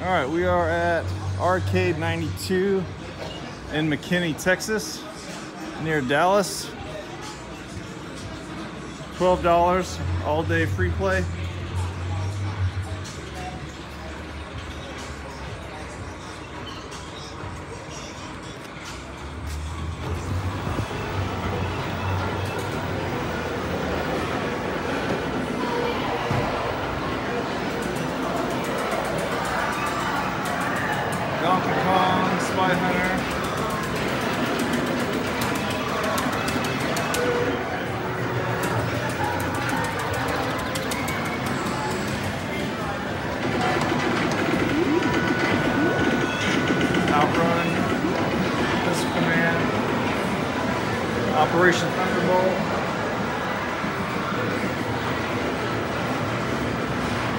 All right, we are at Arcade 92 in McKinney, Texas, near Dallas. $12 all day free play. Operation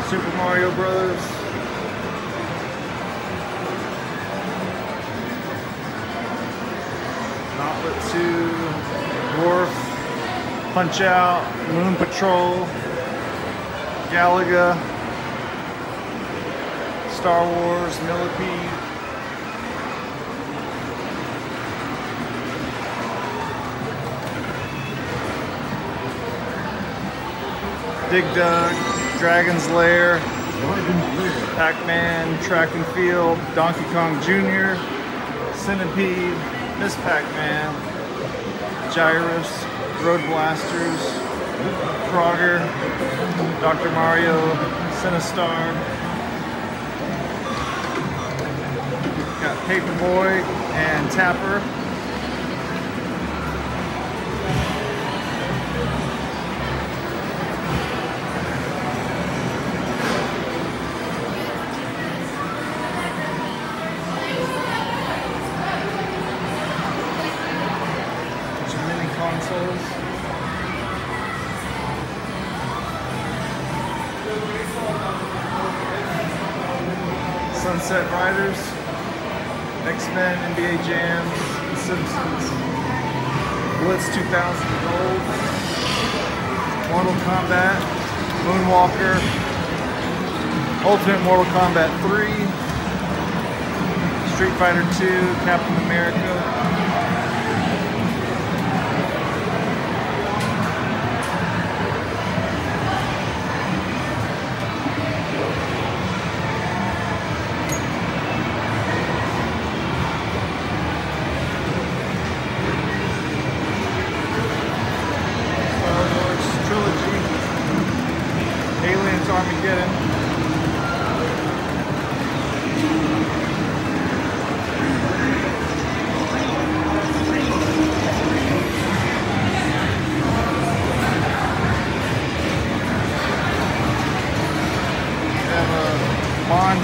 Super Mario Brothers. Gauntlet 2, Dwarf, Punch Out, Moon Patrol, Galaga, Star Wars, Millipede. Dig Dug, Dragon's Lair, Pac-Man, Track and Field, Donkey Kong Jr., Centipede, Miss Pac-Man, Gyruss, Road Blasters, Frogger, Dr. Mario, Sinistar. Got Paperboy and Tapper. Consoles. Sunset Riders, X-Men, NBA Jams, The Simpsons, Blitz 2000 Gold, Mortal Kombat, Moonwalker, Ultimate Mortal Kombat 3, Street Fighter 2, Captain America,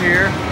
here.